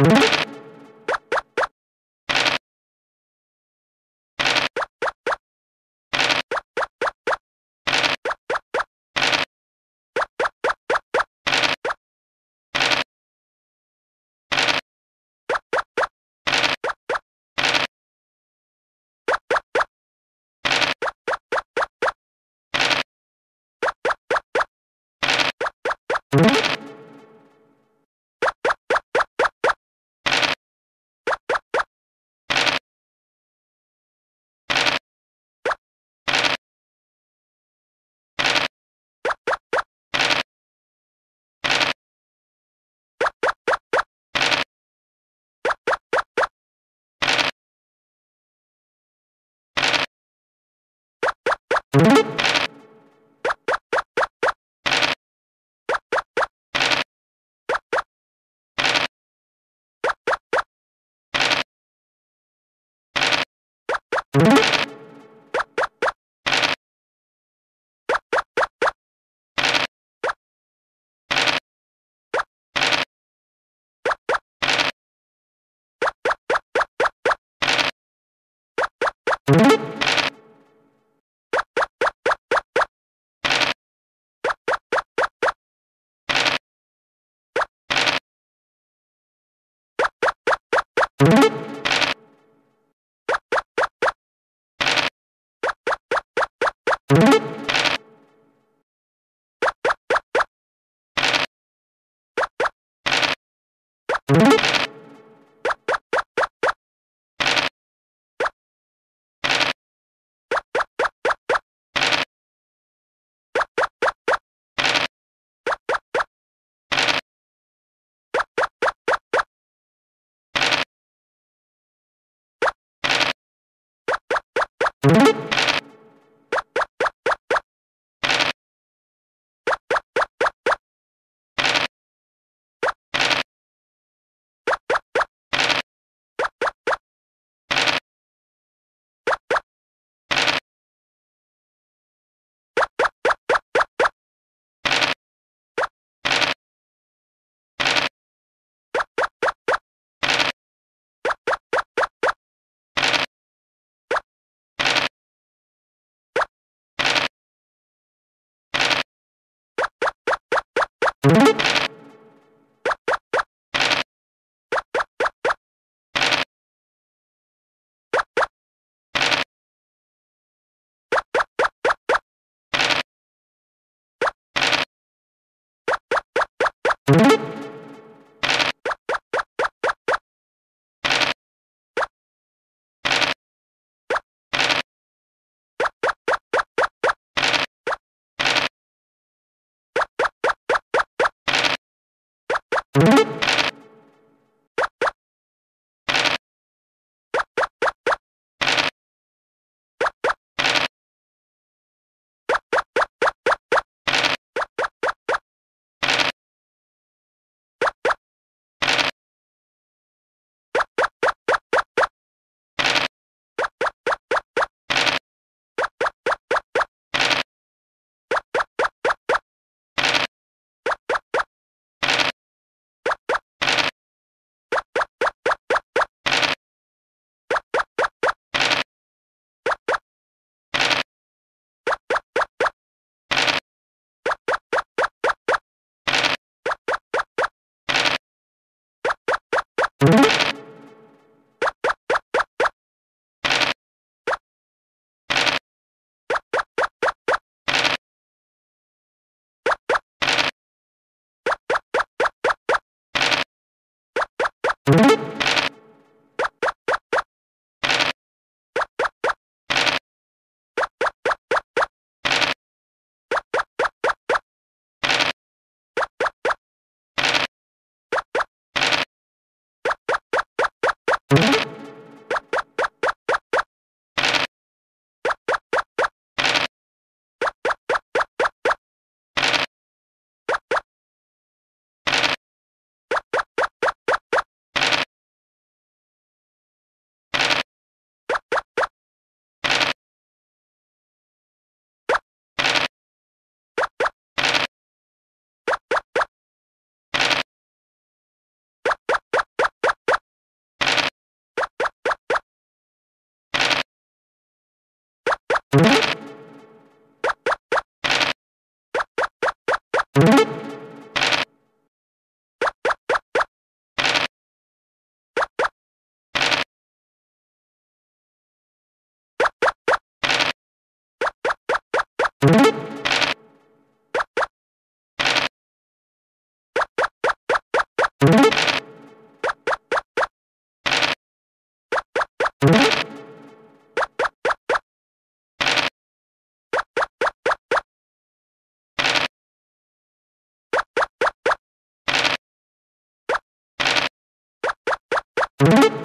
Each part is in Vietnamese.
you. you. Thank you. you. you. you. You. you.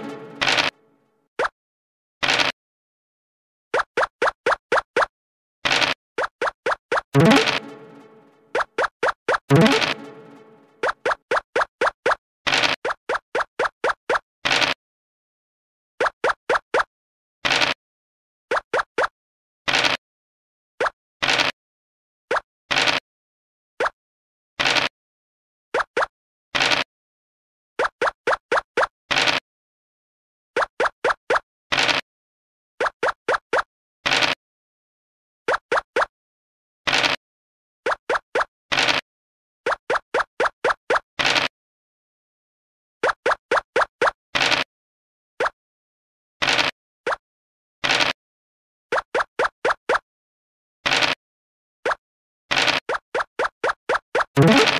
you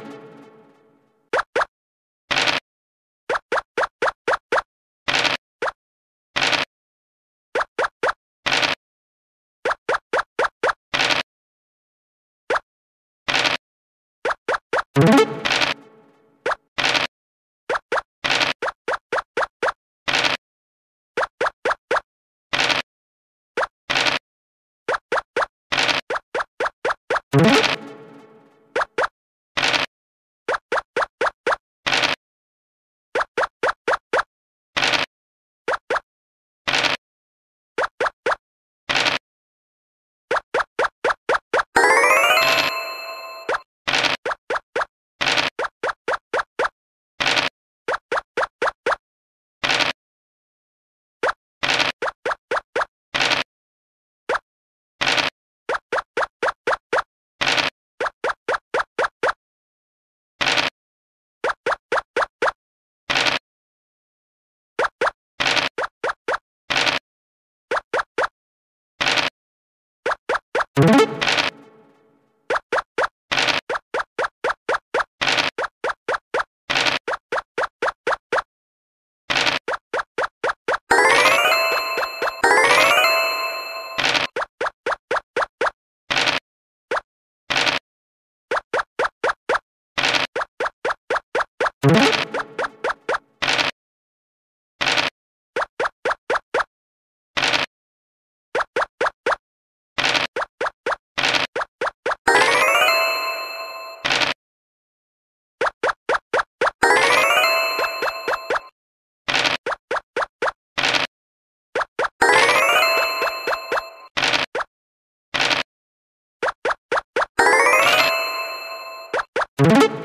you.